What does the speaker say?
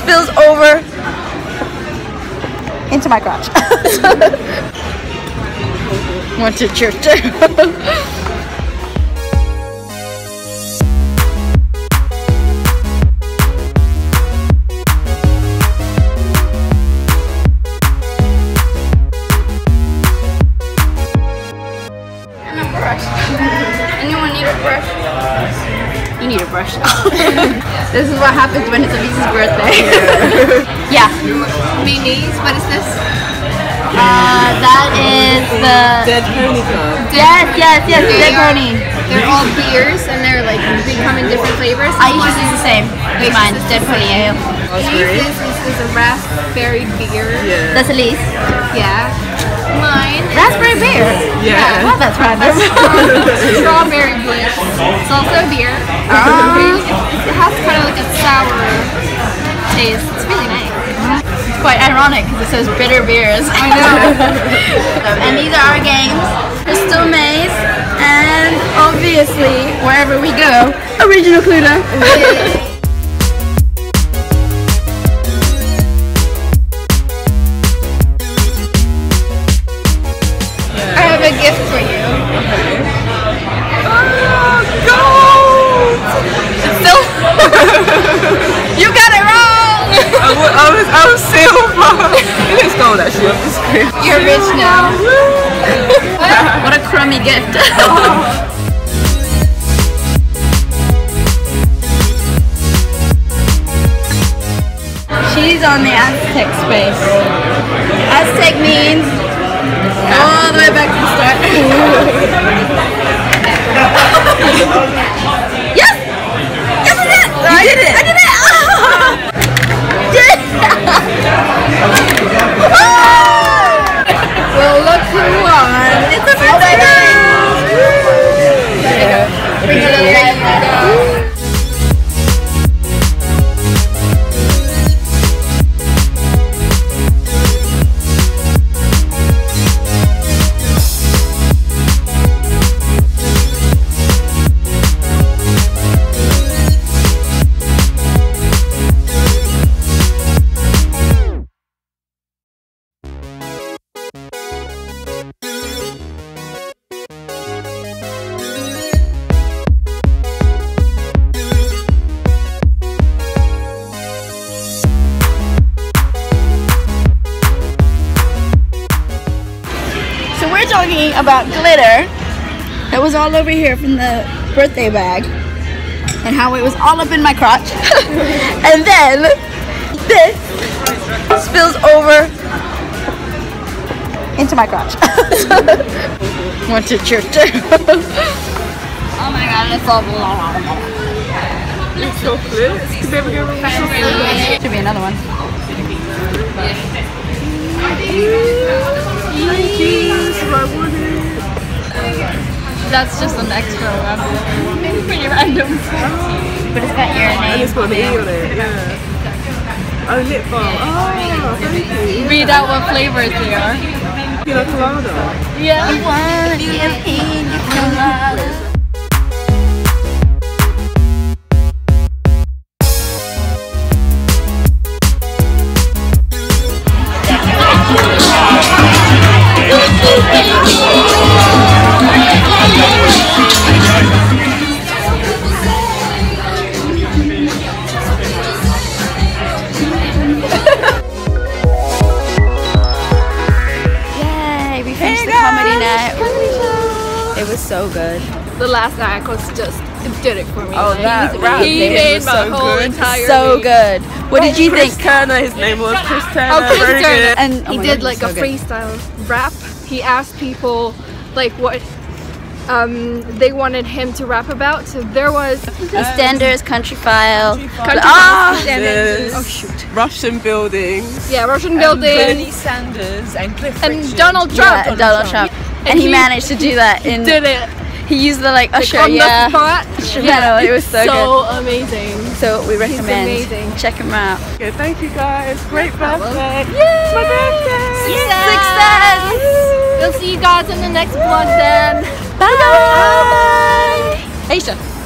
spills over into my crotch. Went to church. this is what happens when it's Eleece's birthday. yeah. Minis, what is this? Uh, that is the Dead Pony Club. yes, yes, yes, They Dead Pony. They're all beers and they're like they come in different flavors. I usually use the same. With mine, Dead Pony Ale. Raspberry. This is, is a raspberry beer. Yeah. That's Eleece. Yeah. Mine. Raspberry beer. Yeah. Wow, that's random. Strawberry bliss. It's also a beer. Ah. Taste. It's really nice. It's quite ironic because it says bitter beers. I know. and these are our games. Crystal Maze and obviously wherever we go, Original Cluedo. It is gold actually on the screen. You're rich now. What a crummy gift. She's on the Aztec space. Aztec means all the way back to the start. we're talking about glitter that was all over here from the birthday bag and how it was all up in my crotch. and then this spills over into my crotch. Went to church. oh my god, it's all Chocolate. Baby girl with chocolate. Should be another one. That's just an extra random. Pretty random. But it's got your And name. it's got an E on it. Yeah. Oh, lip balm. Oh, thank you. Read out what flavors they are. Pina colada. Yeah. Wanna be a pina It was so good. The last act was just did it for me. Oh, Like, that he rap he David made was my so whole good. entire So week. good. What did you Chris think? Turner, his name was Chris Turner. Oh, Chris Turner. And He oh my did God, like so a good. freestyle rap. He asked people like what um, they wanted him to rap about. So there was EastEnders, Countryfile. Country Ah! Music and There's oh shoot, Russian buildings. yeah, Russian buildings. Bernie Sanders and Cliff and Richard. Donald Yeah, Trump. Donald Trump. And he he managed to do that in. did it He used the like usher, on yeah. the spot. Instrumental. It was so, so amazing. good. So we recommend. amazing. Check him out. Good, thank you guys. Great birthday. Yay! My birthday. Success! Success. We'll see you guys in the next vlog then. Bye. Aisha. Bye.